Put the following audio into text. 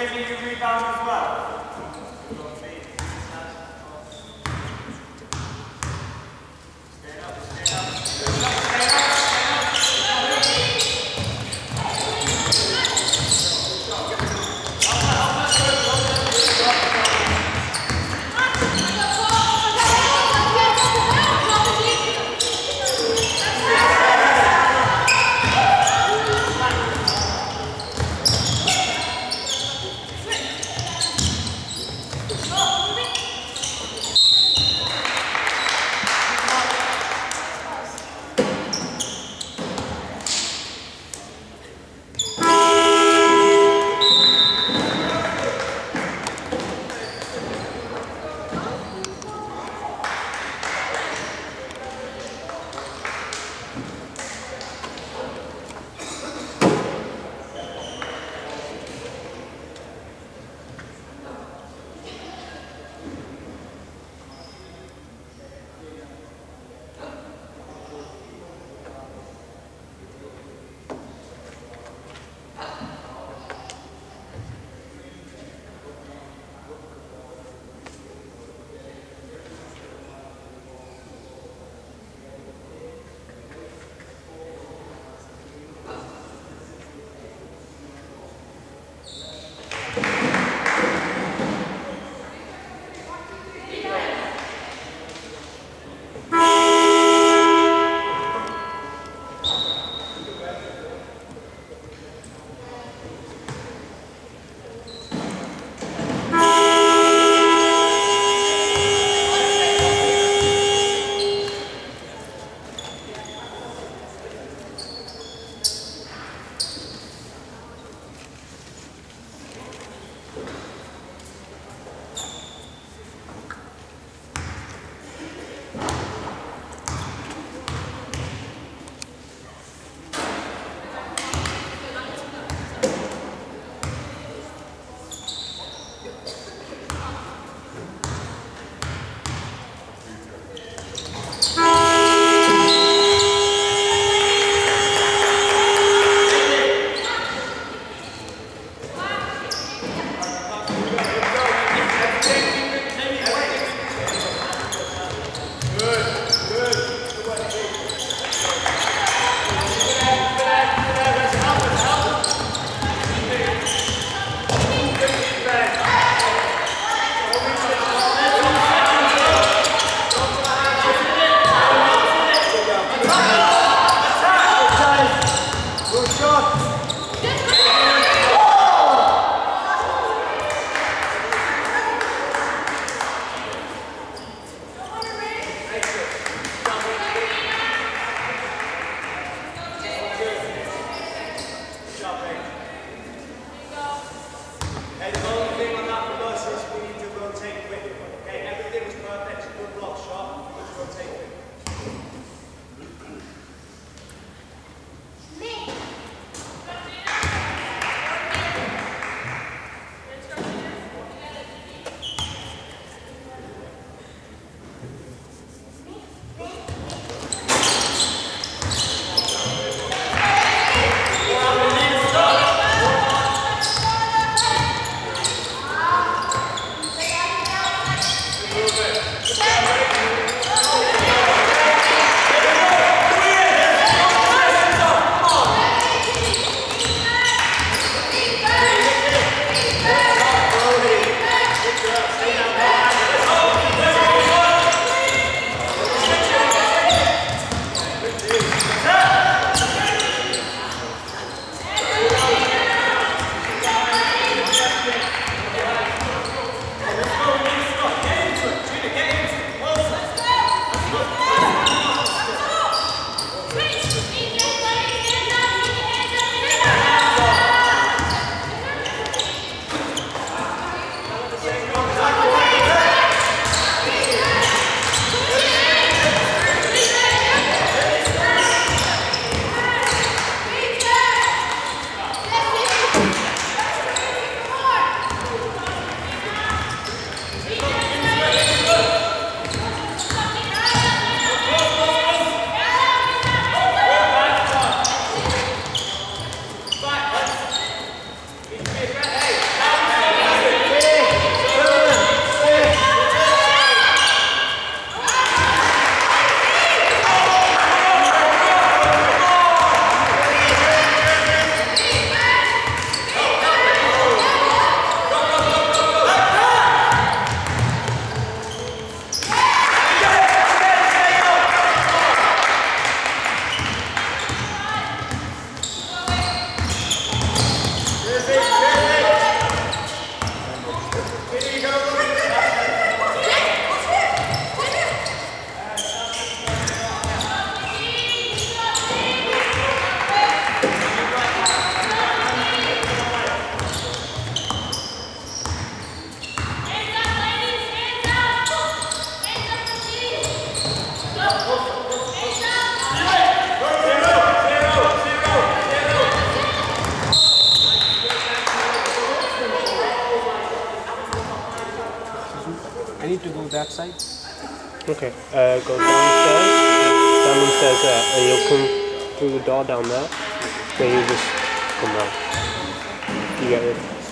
Jamie, you rebound as well. Door down there. Then you just come round. You get it?